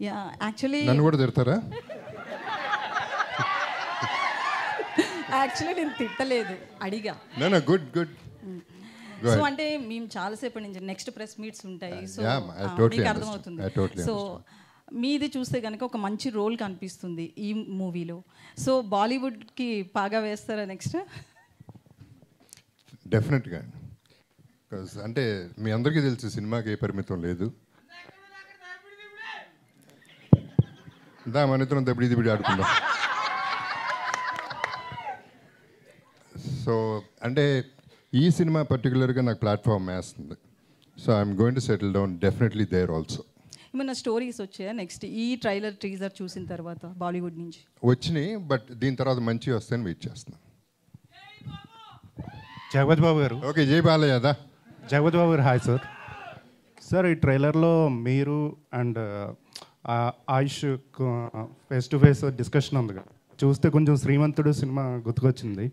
Yeah actually నన్ను కూడా తిడతారా? Actually నేను తిట్టలేదు అడిగా. నేను గుడ్ గుడ్. సో. అంటే మేము చాలాసేపటి నుంచి నెక్స్ట్ ప్రెస్ మీట్స్ ఉంటాయి. సో మీకు understand. అర్థమవుతుంది సో మీది చూస్తే కనుక ఒక మంచి రోల్ కనిపిస్తుంది ఈ మూవీలో సో బాలీవుడ్కి పాగా వేస్తారా నెక్స్ట్ డెఫినెట్గా అంటే మీ అందరికీ తెలుసు సినిమాకి ఏ పరిమితం లేదు. దా మన ఇద్దరం దబిడి దిబిడి ఆడుకుందాం. సో అంటే ఈ సినిమా పర్టికులర్గా నాకు ప్లాట్ఫామ్ వేస్తుంది. So I'm going to settle down definitely there also. ఏమైనా స్టోరీస్ వచ్చాయా నెక్స్ట్ ఈ ట్రైలర్ టీజర్ చూసిన తర్వాత బాలీవుడ్ నుంచి? వచ్చినాయి బట్ దీని తర్వాత మంచి వస్తాయని వెయిట్ చేస్తున్నాను జగపతి బాబు గారు. ఓకే జై బాలయ్యదా జగపతి బాబు గారు హాయ్ సార్. సార్ ఈ ట్రైలర్లో మీరు and Ayush face to face discussion ఉంది కదా. చూస్తే కొంచెం శ్రీమంతుడు సినిమా గుర్తుకొచ్చింది.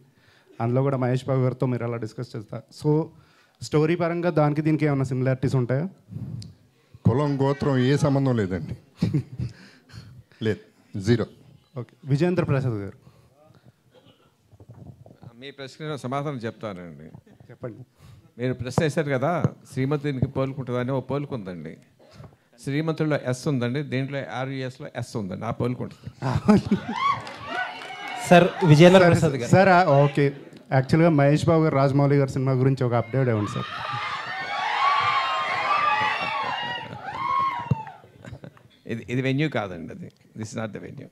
అందులో కూడా మహేష్ బాబు గారితో మీరు అలా డిస్కస్ చేస్తారు సో స్టోరీ పరంగా దానికి దీనికి ఏమైనా సిమిలారిటీస్ ఉంటాయా? కులం గోత్రం ఏ సంబంధం లేదండి. లేదు జీరో ఓకే. విజయేంద్ర ప్రసాద్ గారు. మీ ప్రశ్న సమాధానం చెప్తానండి. చెప్పండి. మీరు ప్రశ్న వేశారు కదా శ్రీమంతునికి పోలుకుంటుందని ఓ పోలుకుందండి. శ్రీమంతుల్లో ఎస్ ఉందండి దీంట్లో ఆర్యుఎస్లో ఎస్ ఉందండి ఆ పోలుకుంటుంది sir Vijayendra Prasad garu. Sir okay. యాక్చువల్గా మహేష్ బాబు గారు రాజమౌళి గారి సినిమా గురించి ఒక అప్డేట్ ఇవ్వండి సార్. ఇది ఇది వెన్యూ కాదండి అది. This not the venue